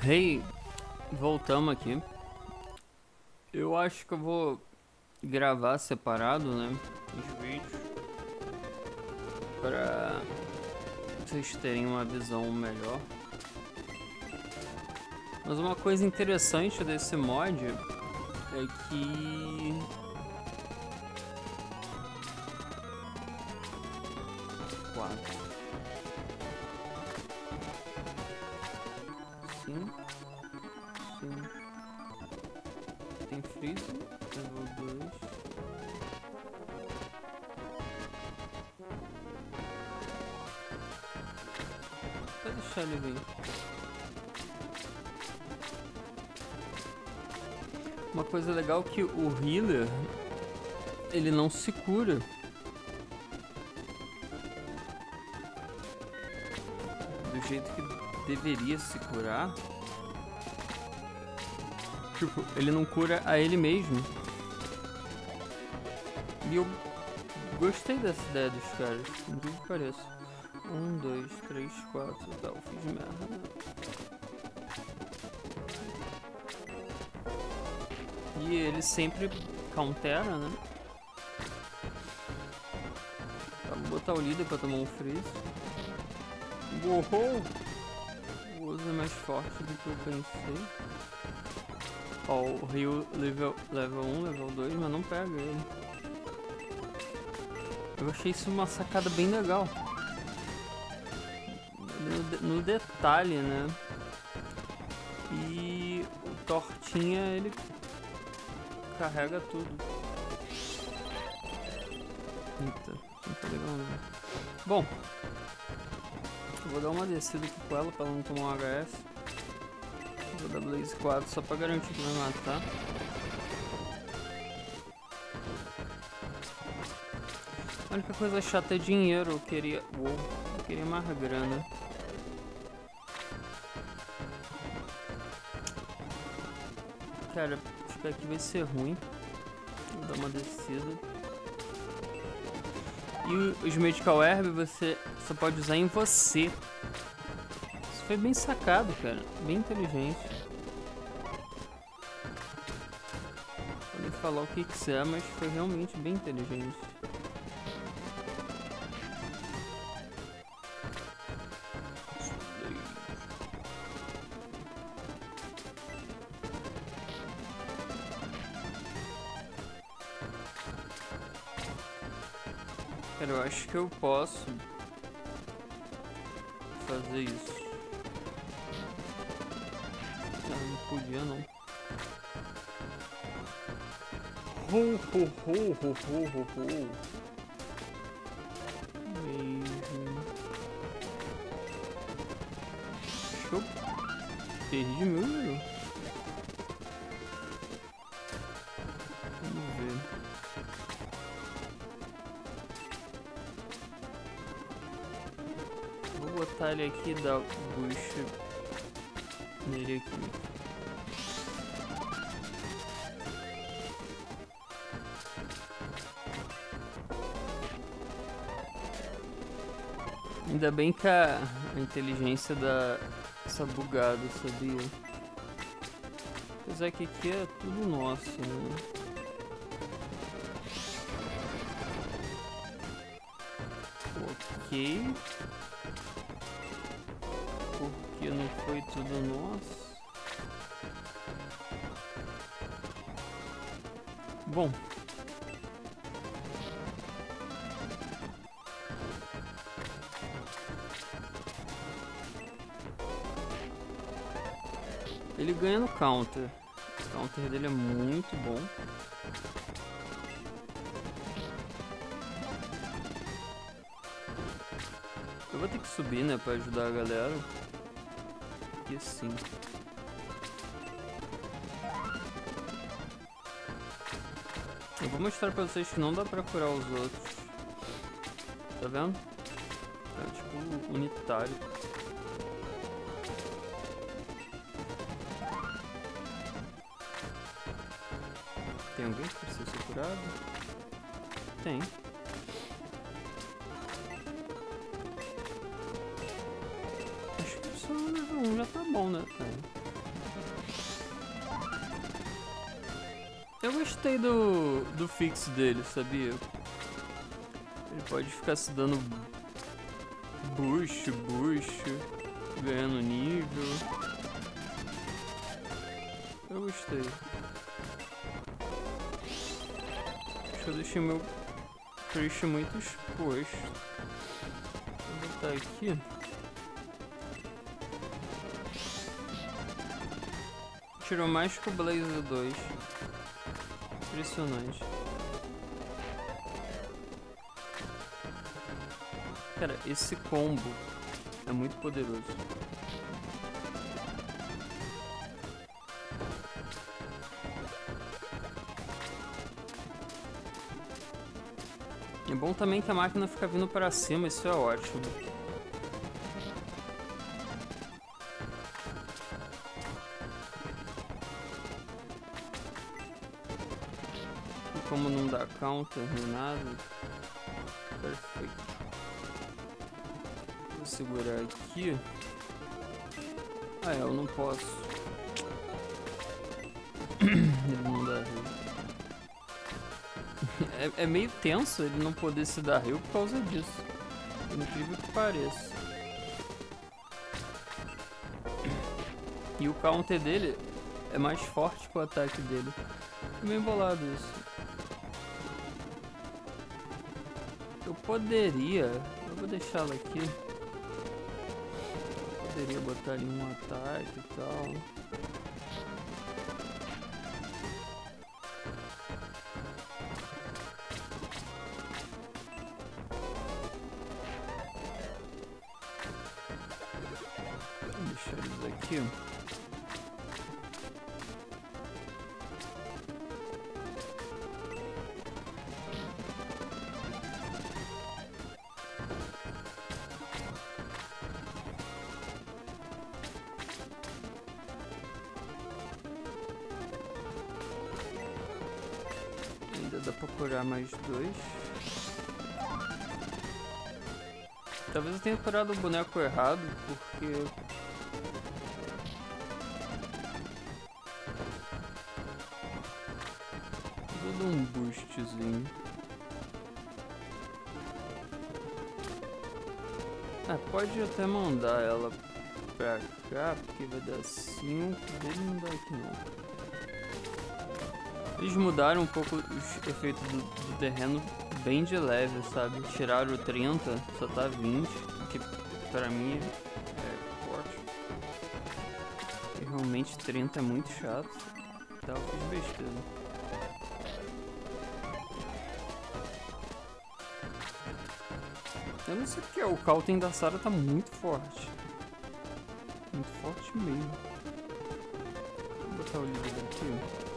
Hey, voltamos aqui. Eu acho que eu vou gravar separado, né? Os vídeos. Pra vocês terem uma visão melhor. Mas uma coisa interessante desse mod é que Vou deixar ele vir. Uma coisa legal é que o healer ele não se cura. Do jeito que deveria se curar. Tipo, ele não cura a ele mesmo. E eu gostei dessa ideia dos caras, incrível que pareça. Um, dois, três, quatro, tá, eu fiz merda. E ele sempre countera, né? Tá, vou botar o líder pra tomar um freeze. Uou! O uso é mais forte do que eu pensei. Ó, o Rio level, level 1, level 2, mas não pega ele. Eu achei isso uma sacada bem legal. No, de- no detalhe, né? E o Tortinha, ele carrega tudo. Eita, não tá legal não. Bom, vou dar uma descida aqui com ela pra ela não tomar um HS. Vou dar Blaze 4 só pra garantir que vai matar. A única coisa chata é dinheiro, eu queria. Uou, eu queria mais grana. Cara, que aqui vai ser ruim. Vou dar uma descida. E os Medical Herb você só pode usar em você. Isso foi bem sacado, cara. Bem inteligente. Podem falar o que quiser, mas foi realmente bem inteligente. Cara, eu acho que eu posso fazer isso. Não podia não. Ho, ho, ho, ho, ho, ho, ho. Mesmo. Eu perdi meu e dar bucha nele aqui. Ainda bem que a inteligência da essa bugada, sabia? Apesar que aqui é tudo nosso, né? Ok. Foi tudo nosso. Bom. Ele ganha no counter. O counter dele é muito bom. Eu vou ter que subir, né, pra ajudar a galera. E assim. Eu vou mostrar pra vocês que não dá pra curar os outros. Tá vendo? É tipo unitário. Tem alguém que precisa ser curado? Tem. bom, né? É. Eu gostei do, do fixo dele, sabia? Ele pode ficar se dando boost, boost, ganhando nível. Eu gostei. Eu deixei meu trecho muito exposto. Vou botar aqui. Tirou mais que o Blazer 2. Impressionante. Cara, esse combo é muito poderoso. É bom também que a máquina fica vindo para cima, isso é ótimo. Counter nem nada, perfeito segurar aqui. Ah, é, eu não posso. ele não dá rio. é, é, meio tenso ele não poder se dar rio por causa disso. Incrível que pareça. E o counter dele é mais forte que o ataque dele. É meio bolado isso. Poderia... Eu vou deixá-lo aqui poderia botar ali um ataque e tal. Vou deixar eles aqui. Curar mais dois. Talvez eu tenha curado o boneco errado, porque... Vou dar um boostzinho. Ah, pode até mandar ela pra cá, porque vai dar 5. Dele não dá aqui não. Eles mudaram um pouco os efeitos do, do terreno bem de leve, sabe? Tiraram o 30, só tá 20, que pra mim é forte. E realmente 30 é muito chato. Então eu fiz besteira. Eu não sei porque o Calten da Sara tá muito forte. Muito forte mesmo. Vou botar o líder aqui.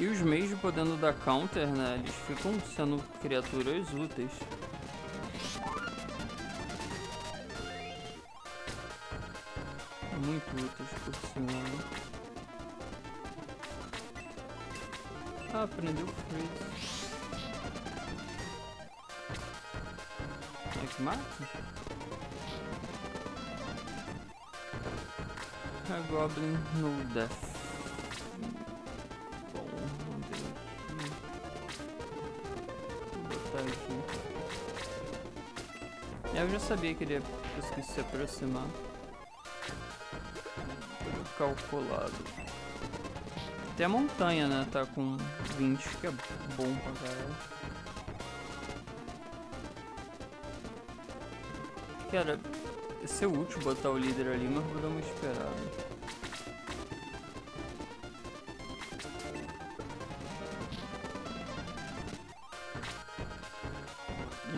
E os meios podendo dar counter, né? Eles ficam sendo criaturas úteis. Muito úteis por sinal. Ah, prendeu o freeze. É que mata? A Goblin no Death. Eu já sabia que ele ia conseguir se aproximar. Calculado. Até a montanha, né? Tá com 20, que é bom pra caralho. Cara, ia ser útil botar o líder ali, mas vou dar uma esperada.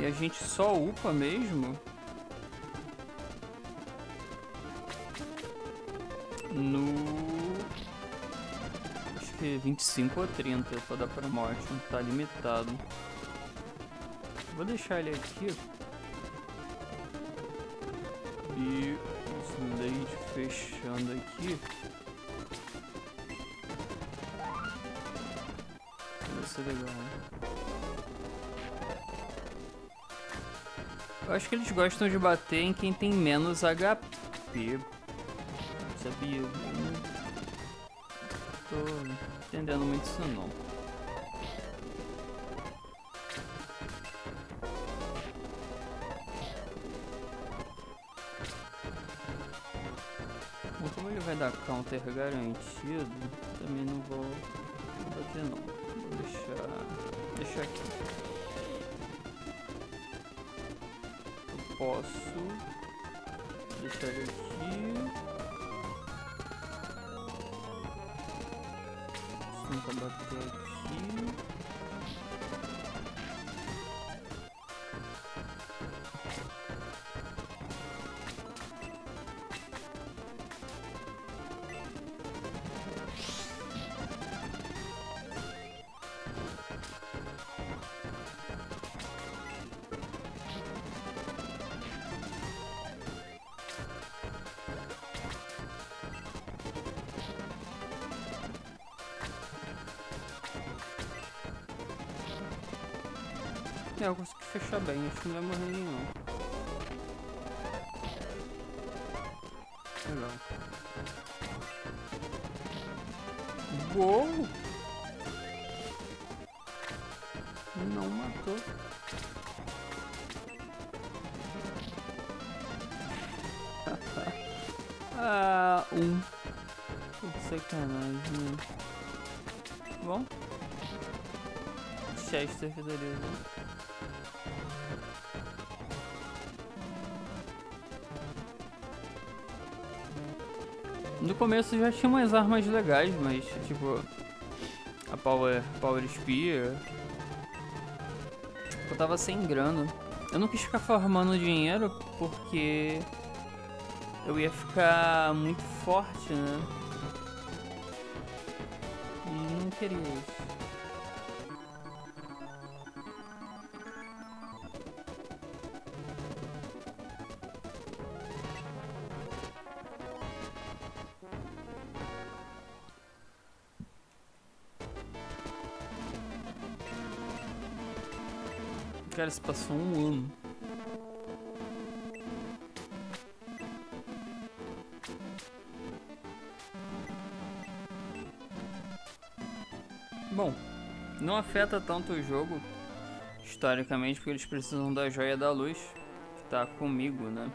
E a gente só upa mesmo no acho que 25 ou 30 pra dar pra morte, não tá limitado. Vou deixar ele aqui. E os leite fechando aqui. Vai ser legal. Né? Eu acho que eles gostam de bater em quem tem menos HP. Sabia? Não tô entendendo muito isso não. Bom, como ele vai dar counter garantido, também não vou bater não. Vou deixar, deixar aqui. Posso deixar ele aqui. Tentar bater aqui. É, eu consegui fechar bem, acho que não vai morrer nenhum. Legal. Uou! No começo já tinha umas armas legais, mas tipo a Power, Power Spear. Eu tava sem grana. Eu não quis ficar farmando dinheiro porque eu ia ficar muito forte, né? E não queria isso. Cara, se passou um ano. Bom, não afeta tanto o jogo, historicamente, porque eles precisam da Joia da Luz, que tá comigo, né?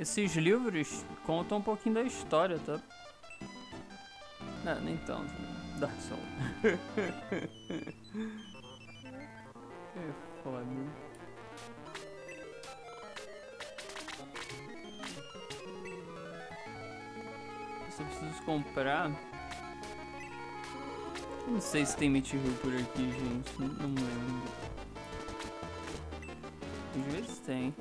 Esses livros contam um pouquinho da história, tá? Não, nem tanto. né? Dark Souls. é foda. Eu só preciso comprar. Não sei se tem Mitchell por aqui, gente. Não lembro. Às vezes tem.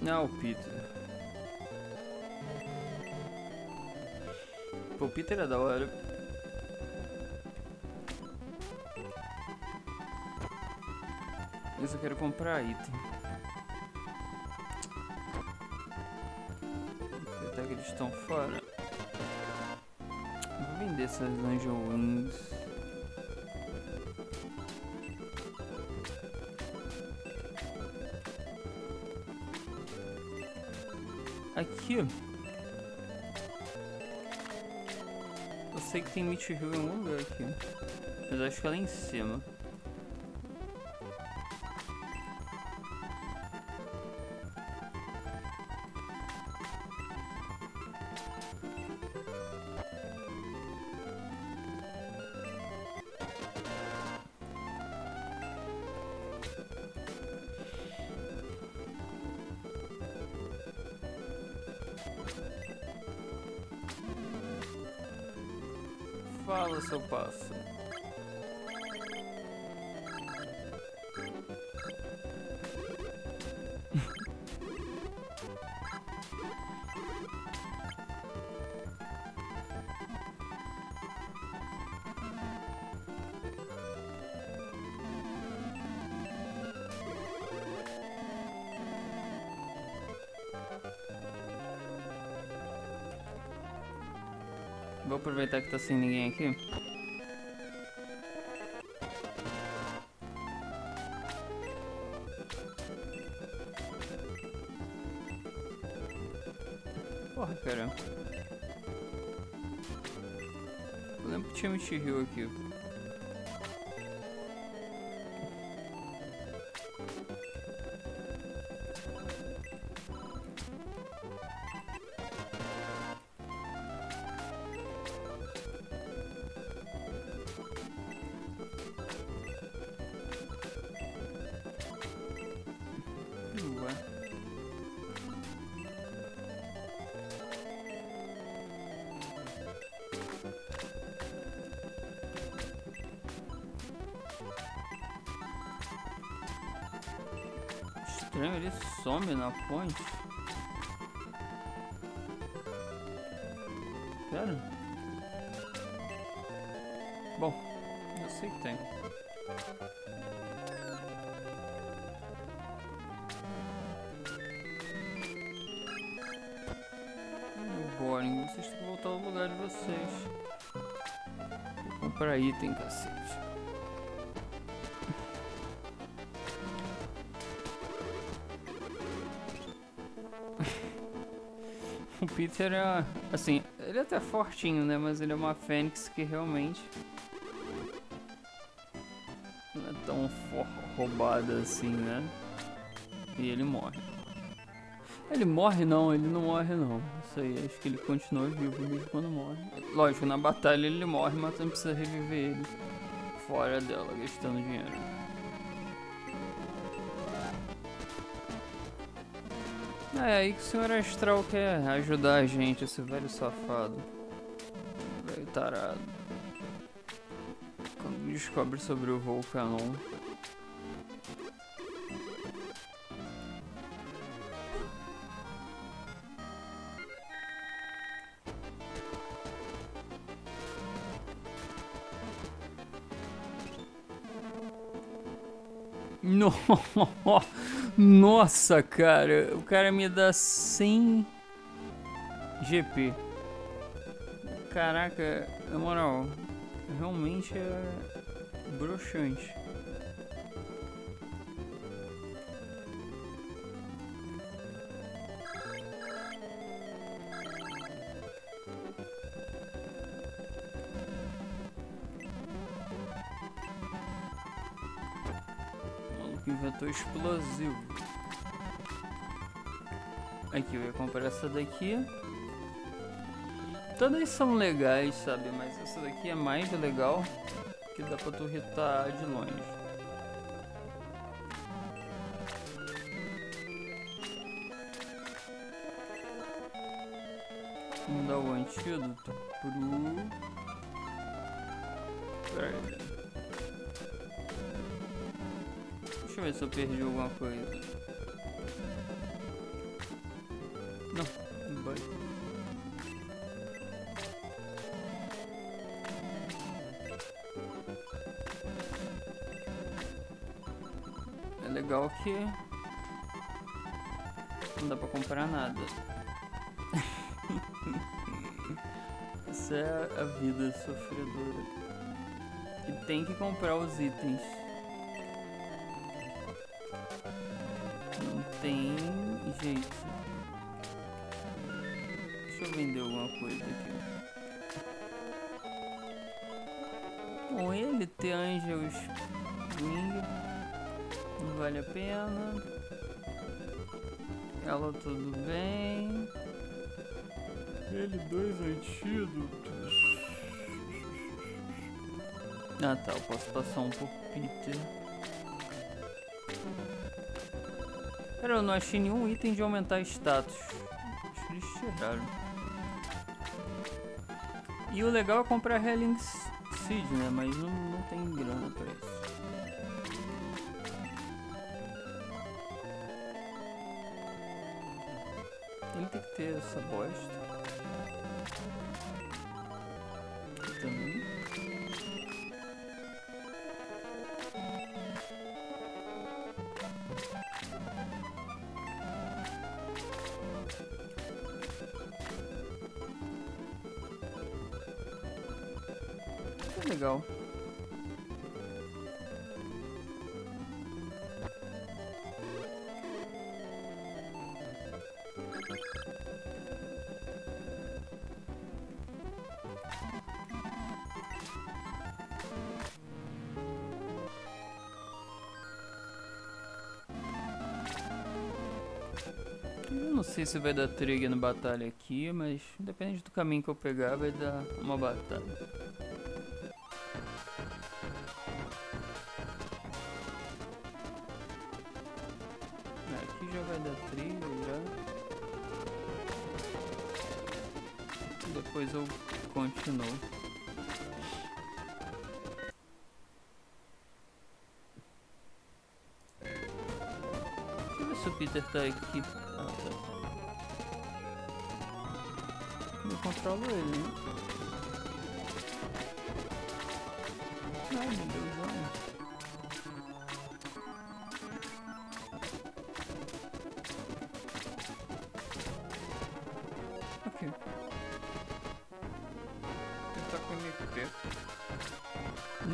Não, Peter. Pô, o Peter é da hora. Eu quero comprar item. Aproveitar que eles estão fora. Vou vender essas Angel Wings. Aqui. Eu sei que tem Meat Hill em algum lugar aqui. Mas acho que é lá em cima. Seu pássaro. Vou aproveitar que tá sem ninguém aqui. Lembro que estranho, ele some na ponte. Pera. Bom, eu sei que tem. Boring, vocês têm que voltar ao lugar de vocês. Vou comprar item, cacete. Peter é, assim, ele é até fortinho, né? Mas ele é uma fênix que realmente não é tão roubada assim, né? E ele morre. Ele morre não, ele não morre não. Isso aí, acho que ele continua vivo mesmo quando morre. Lógico, na batalha ele morre, mas não precisa reviver ele fora dela, gastando dinheiro. É aí que o senhor Astral quer ajudar a gente, esse velho safado. Velho tarado. Quando descobre sobre o voo canon. Nossa! Cara. O cara me dá 100 GP. Caraca, na moral, realmente é broxante. Explosivo. Aqui, eu ia comprar essa daqui. Todas são legais, sabe? Mas essa daqui é mais legal. Que dá pra tu hitar de longe. Vamos dar o antídoto pro... Eu ver se eu perdi alguma coisa. Não, não vai. É legal que não dá pra comprar nada. Essa é a vida sofredora. E tem que comprar os itens. Tem jeito. Deixa eu vender alguma coisa aqui. Com ele ter Angels Wing não vale a pena. Ela tudo bem. Ele dois antídotos. Ah tá, eu posso passar um por Peter. Cara, eu não achei nenhum item de aumentar status. Acho que eles tiraram. E o legal é comprar Helling Seed, né? Mas não, não tem grana pra isso. Ele tem que ter essa bosta. Não sei se vai dar trigger na batalha aqui, mas depende do caminho que eu pegar, vai dar uma batalha. Ele, né? Ai meu Deus. Ok. Ele tá com MP.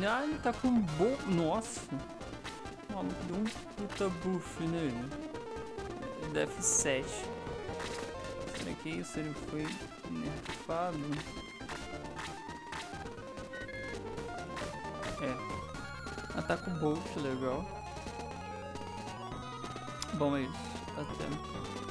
Ah, ele tá com bo... Nossa! O maluco deu um puta buff nele. Def 7. Será que isso? Ele foi nerfado? É. Ataca o Bolt, legal. Bom, é isso. Até.